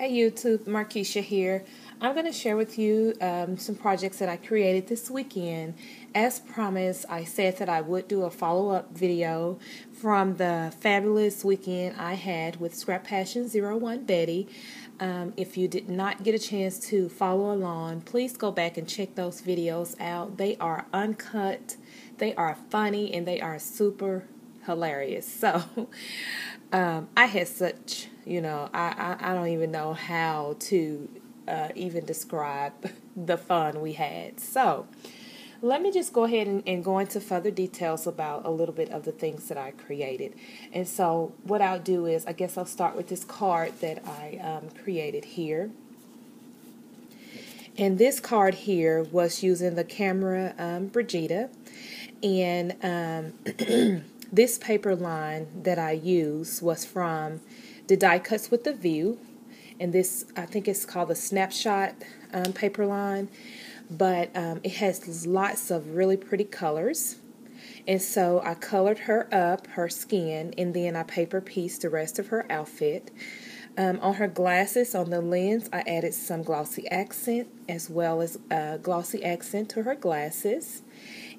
Hey YouTube, Markeisha here. I'm going to share with you um, some projects that I created this weekend. As promised, I said that I would do a follow-up video from the fabulous weekend I had with Scrap Passion 01 Betty. Um, if you did not get a chance to follow along, please go back and check those videos out. They are uncut, they are funny, and they are super hilarious. So um, I had such, you know, I, I, I, don't even know how to uh, even describe the fun we had. So let me just go ahead and, and, go into further details about a little bit of the things that I created. And so what I'll do is, I guess I'll start with this card that I um, created here. And this card here was using the camera um, Brigida. And um, This paper line that I use was from the Die Cuts with the View, and this I think it's called the Snapshot um, paper line, but um, it has lots of really pretty colors. And so I colored her up, her skin, and then I paper pieced the rest of her outfit. Um, on her glasses, on the lens, I added some glossy accent as well as a glossy accent to her glasses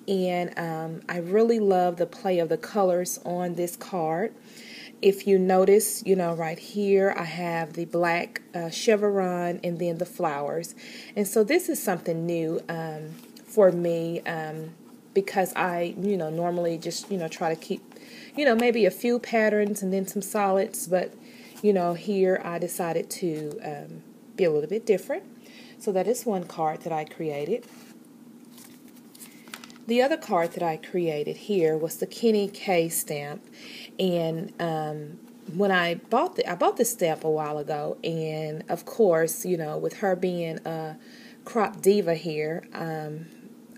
and um, I really love the play of the colors on this card. If you notice, you know, right here I have the black uh, chevron and then the flowers. And so this is something new um, for me um, because I, you know, normally just, you know, try to keep, you know, maybe a few patterns and then some solids. But, you know, here I decided to um, be a little bit different. So that is one card that I created. The other card that I created here was the Kenny K stamp, and um, when I bought the I bought this stamp a while ago, and of course, you know, with her being a crop diva here, um,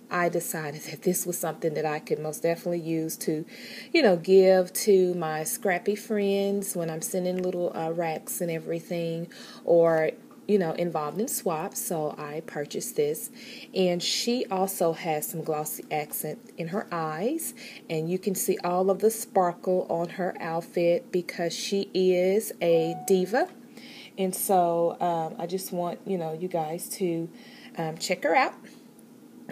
I decided that this was something that I could most definitely use to, you know, give to my scrappy friends when I'm sending little uh, RAKs and everything, or you know, involved in swaps, so I purchased this. And she also has some glossy accent in her eyes, and you can see all of the sparkle on her outfit because she is a diva. And so um, I just want, you know, you guys to um, check her out.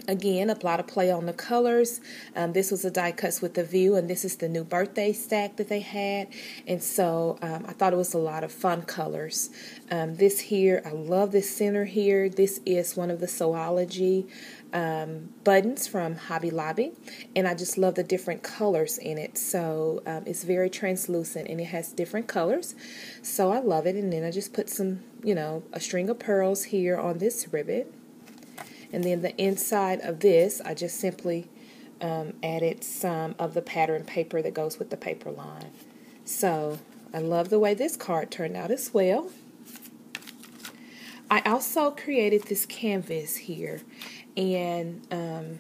Again, a lot of play on the colors. Um, this was a die cuts with the view, and this is the new birthday stack that they had. And so um, I thought it was a lot of fun colors. Um, this here, I love this center here. This is one of the Sewology um, buttons from Hobby Lobby, and I just love the different colors in it. So um, it's very translucent, and it has different colors. So I love it. And then I just put some, you know, a string of pearls here on this ribbon. And then the inside of this, I just simply um, added some of the pattern paper that goes with the paper line. So I love the way this card turned out as well. I also created this canvas here and um,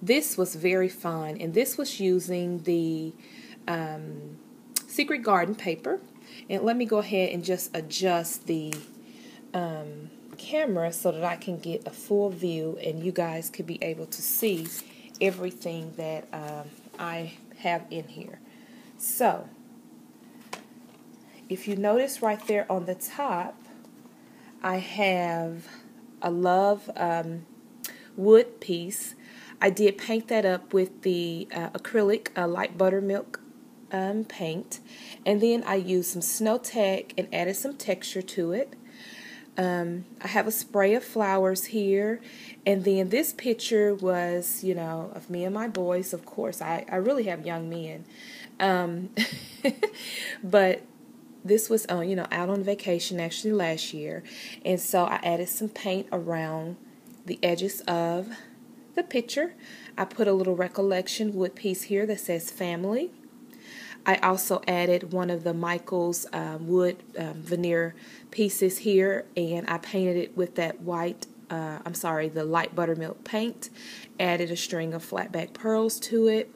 this was very fun and this was using the um, Secret Garden paper and let me go ahead and just adjust the um, camera so that I can get a full view and you guys could be able to see everything that um, I have in here. So, if you notice right there on the top, I have a love um, wood piece. I did paint that up with the uh, acrylic uh, light buttermilk um, paint. And then I used some Snow-Tex and added some texture to it. Um, I have a spray of flowers here. And then this picture was, you know, of me and my boys. Of course, I, I really have young men. Um, but this was, uh, you know, out on vacation actually last year. And so I added some paint around the edges of the picture. I put a little recollection wood piece here that says family. I also added one of the Michaels um, wood um, veneer pieces here and I painted it with that white, uh, I'm sorry, the light buttermilk paint. Added a string of flatback pearls to it.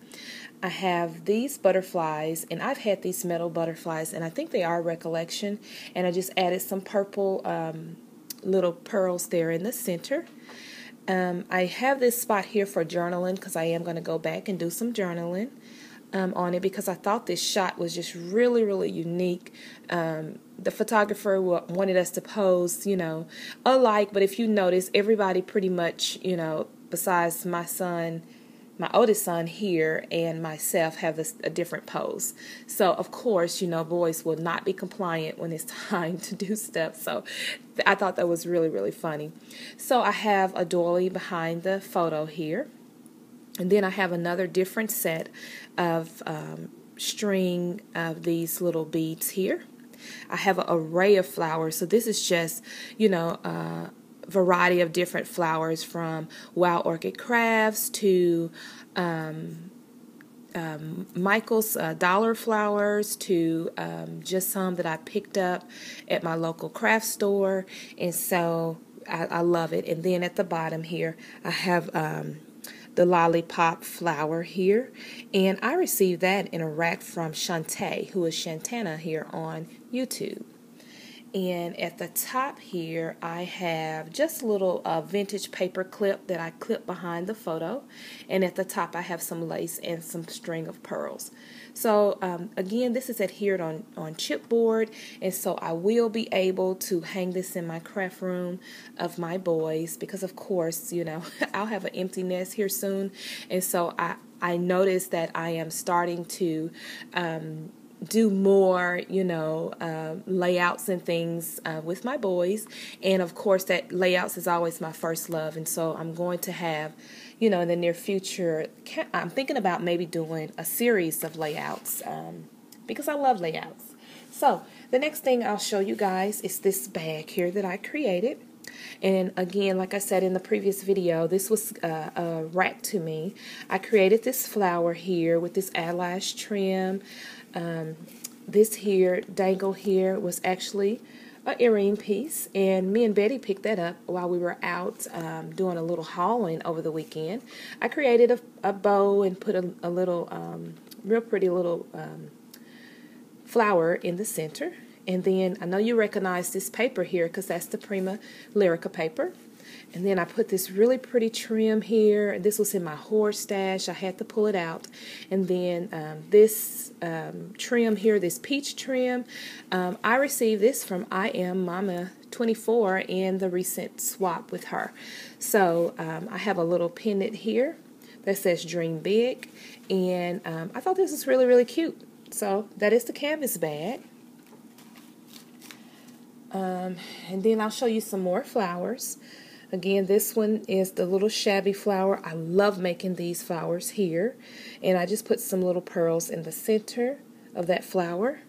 I have these butterflies and I've had these metal butterflies and I think they are recollection and I just added some purple um, little pearls there in the center. Um, I have this spot here for journaling because I am going to go back and do some journaling. Um, on it because I thought this shot was just really, really unique. Um, the photographer wanted us to pose, you know, alike, but if you notice, everybody pretty much, you know, besides my son, my oldest son here, and myself have a, a different pose. So, of course, you know, boys will not be compliant when it's time to do stuff. So, I thought that was really, really funny. So, I have a doily behind the photo here. And then I have another different set of um, string of these little beads here. I have an array of flowers. So this is just, you know, a variety of different flowers from Wild Orchid Crafts to um, um, Michael's uh, dollar flowers to um, just some that I picked up at my local craft store. And so I, I love it. And then at the bottom here, I have um, the lollipop flower here. And I received that in a RAK from Shantae, who is Shantana here on YouTube. And at the top here, I have just a little uh, vintage paper clip that I clip behind the photo. And at the top, I have some lace and some string of pearls. So um, again, this is adhered on, on chipboard. And so I will be able to hang this in my craft room of my boys because of course, you know, I'll have an empty nest here soon. And so I, I noticed that I am starting to um, do more, you know, uh, layouts and things uh, with my boys. And of course, that layouts is always my first love. And so I'm going to have, you know, in the near future, I'm thinking about maybe doing a series of layouts um, because I love layouts. So the next thing I'll show you guys is this bag here that I created. And again, like I said in the previous video, this was uh, a RAK to me. I created this flower here with this eyelash trim. Um, this here, dangle here, was actually an earring piece. And me and Betty picked that up while we were out um, doing a little hauling over the weekend. I created a, a bow and put a, a little, um, real pretty little um, flower in the center. And then I know you recognize this paper here because that's the Prima Lyrica paper. And then I put this really pretty trim here. This was in my horse stash. I had to pull it out. And then um, this um, trim here, this peach trim, um, I received this from I Am Mama 24 in the recent swap with her. So um, I have a little pendant here that says Dream Big. And um, I thought this was really, really cute. So that is the canvas bag. Um, and then I'll show you some more flowers. Again, this one is the little shabby flower. I love making these flowers here. And I just put some little pearls in the center of that flower.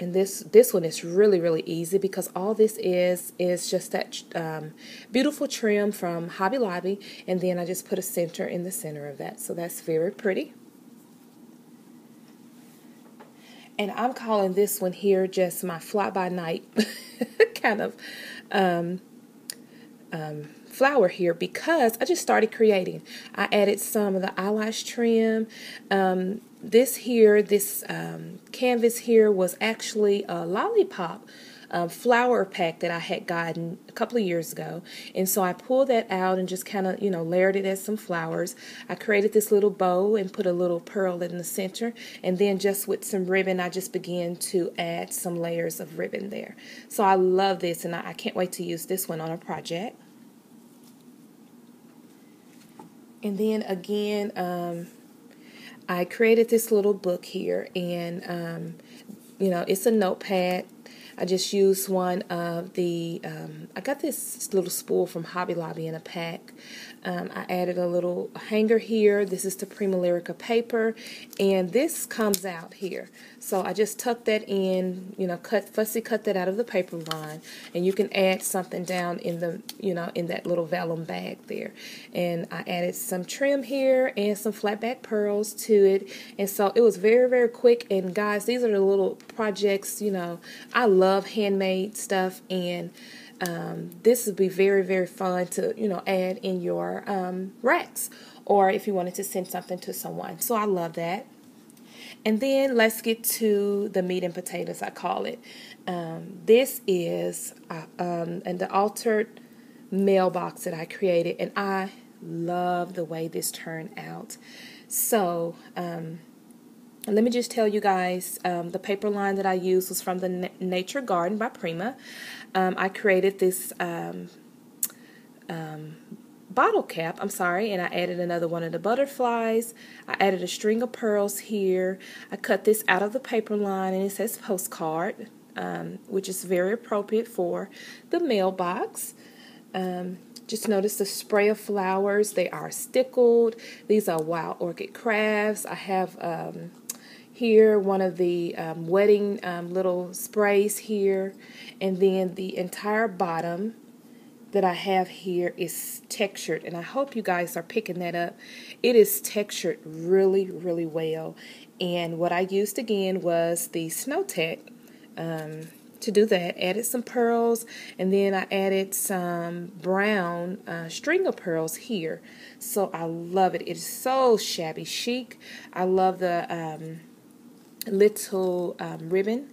And this this one is really, really easy because all this is is just that um, beautiful trim from Hobby Lobby. And then I just put a center in the center of that. So that's very pretty. And I'm calling this one here just my fly by night kind of um, um, flower here because I just started creating. I added some of the eyelash trim. Um, this here, this um, canvas here was actually a lollipop um, flower pack that I had gotten a couple of years ago. And so I pulled that out and just kind of, you know, layered it as some flowers. I created this little bow and put a little pearl in the center. And then just with some ribbon, I just began to add some layers of ribbon there. So I love this and I, I can't wait to use this one on a project. And then again, um, I created this little book here, and um, you know, it's a notepad I just used one of the, um, I got this little spool from Hobby Lobby in a pack. Um, I added a little hanger here. This is the Prima Lyrica paper, and this comes out here. So I just tucked that in, you know, cut fussy cut that out of the paper line, and you can add something down in the, you know, in that little vellum bag there. And I added some trim here and some flat back pearls to it, and so it was very, very quick. And guys, these are the little projects, you know, I love handmade stuff, and um, this would be very, very fun to, you know, add in your um, RAKs or if you wanted to send something to someone. So I love that. And then let's get to the meat and potatoes, I call it. Um, this is uh, um, and the altered mailbox that I created, and I love the way this turned out. So, um, let me just tell you guys um, the paper line that I used was from the Na Nature Garden by Prima. Um, I created this um, um, bottle cap, I'm sorry, and I added another one of the butterflies. I added a string of pearls here. I cut this out of the paper line and it says postcard, um, which is very appropriate for the mailbox. Um, just notice the spray of flowers. They are stickled. These are wild orchid crafts. I have um, here one of the um, wedding um, little sprays here. And then the entire bottom that I have here is textured and I hope you guys are picking that up. It is textured really, really well. And what I used again was the Snow-Tex um, to do that. Added some pearls and then I added some brown uh, string of pearls here. So I love it. It is so shabby chic. I love the um, little um, ribbon.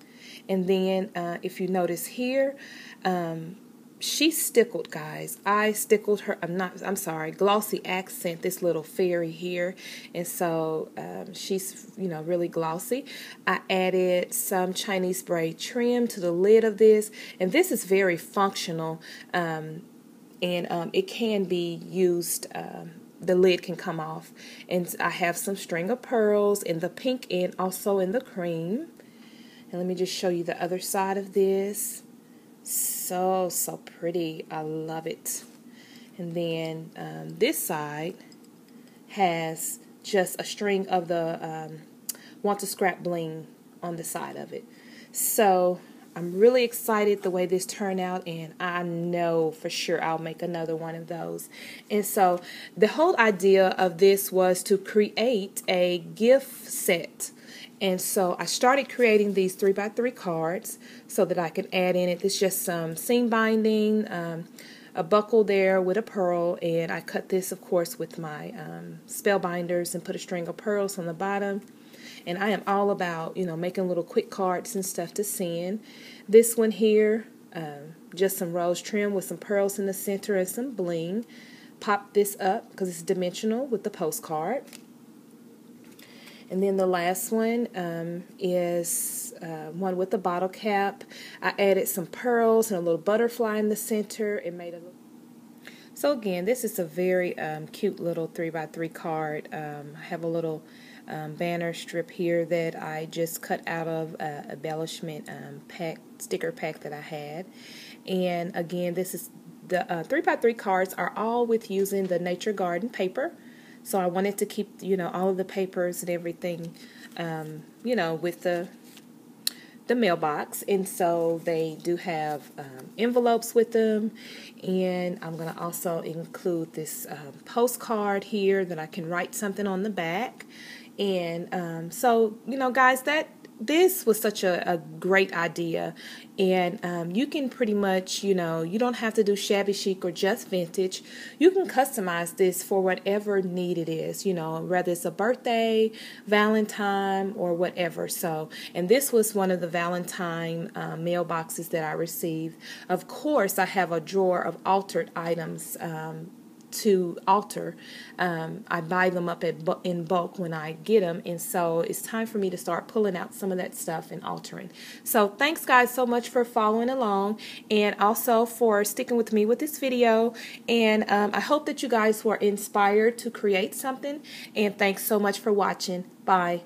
And then uh, if you notice here, um, she stickled guys. I stickled her i'm not i'm sorry glossy accent this little fairy here. And so um, she's you know really glossy. I added some chinese spray trim to the lid of this. And this is very functional um, and um, it can be used um, the lid can come off and i have some string of pearls in the pink and also in the cream and let me just show you the other side of this so, so pretty. I love it. And then um, this side has just a string of the um, Want2Scrap Bling on the side of it. So I'm really excited the way this turned out, and I know for sure I'll make another one of those. And so the whole idea of this was to create a gift set and so I started creating these three by three cards so that I could add in it. It's just some seam binding, um, a buckle there with a pearl, and I cut this, of course, with my um, Spellbinders and put a string of pearls on the bottom. And I am all about, you know, making little quick cards and stuff to send. This one here, um, just some rose trim with some pearls in the center and some bling. Pop this up because it's dimensional with the postcard. And then the last one um, is uh, one with a bottle cap. I added some pearls and a little butterfly in the center. It made a so again, this is a very um, cute little 3x3 card. Um, I have a little um, banner strip here that I just cut out of a embellishment um, pack, sticker pack that I had. And again, this is the uh, 3x3 cards are all with using the Nature Garden paper. So I wanted to keep, you know, all of the papers and everything, um, you know, with the the mailbox. And so they do have um, envelopes with them. And I'm going to also include this um, postcard here that I can write something on the back. And um, so, you know, guys, that this was such a, a great idea. And um, you can pretty much you know you don't have to do shabby chic or just vintage. You can customize this for whatever need it is you know whether it's a birthday valentine or whatever. So and this was one of the valentine um, mailboxes that i received. Of course i have a drawer of altered items um, to alter. Um, I buy them up at, in bulk when I get them, and so it's time for me to start pulling out some of that stuff and altering. So thanks guys so much for following along, and also for sticking with me with this video. And um, I hope that you guys were inspired to create something. And thanks so much for watching. Bye.